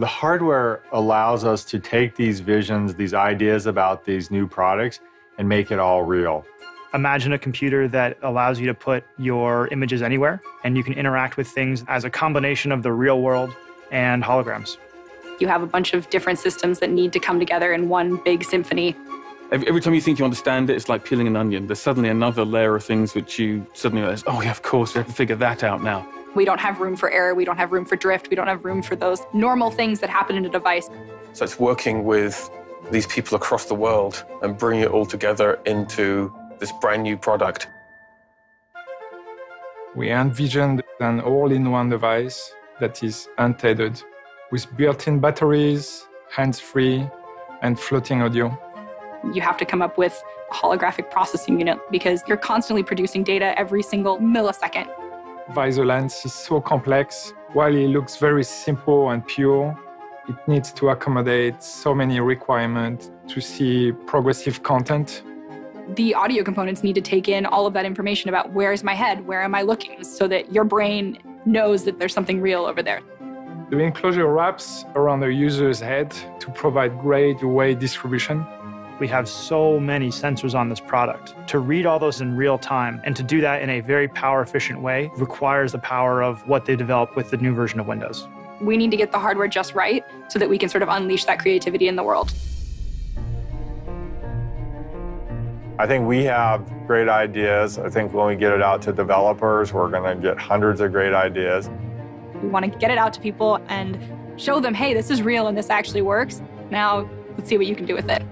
The hardware allows us to take these visions, these ideas about these new products, and make it all real. Imagine a computer that allows you to put your images anywhere, and you can interact with things as a combination of the real world and holograms. You have a bunch of different systems that need to come together in one big symphony. Every, every time you think you understand it, it's like peeling an onion. There's suddenly another layer of things which you suddenly realize, oh, yeah, of course, we have to figure that out now. We don't have room for error. We don't have room for drift. We don't have room for those normal things that happen in a device. So it's working with these people across the world and bringing it all together into this brand new product. We envisioned an all-in-one device that is untethered with built-in batteries, hands-free, and floating audio. You have to come up with a holographic processing unit because you're constantly producing data every single millisecond. HoloLens is so complex. While it looks very simple and pure, it needs to accommodate so many requirements to see progressive content. The audio components need to take in all of that information about where is my head, where am I looking, so that your brain knows that there's something real over there. The enclosure wraps around the user's head to provide great weight distribution. We have so many sensors on this product. To read all those in real time and to do that in a very power efficient way requires the power of what they developed with the new version of Windows. We need to get the hardware just right so that we can sort of unleash that creativity in the world. I think we have great ideas. I think when we get it out to developers, we're going to get hundreds of great ideas. We want to get it out to people and show them, hey, this is real and this actually works. Now, let's see what you can do with it.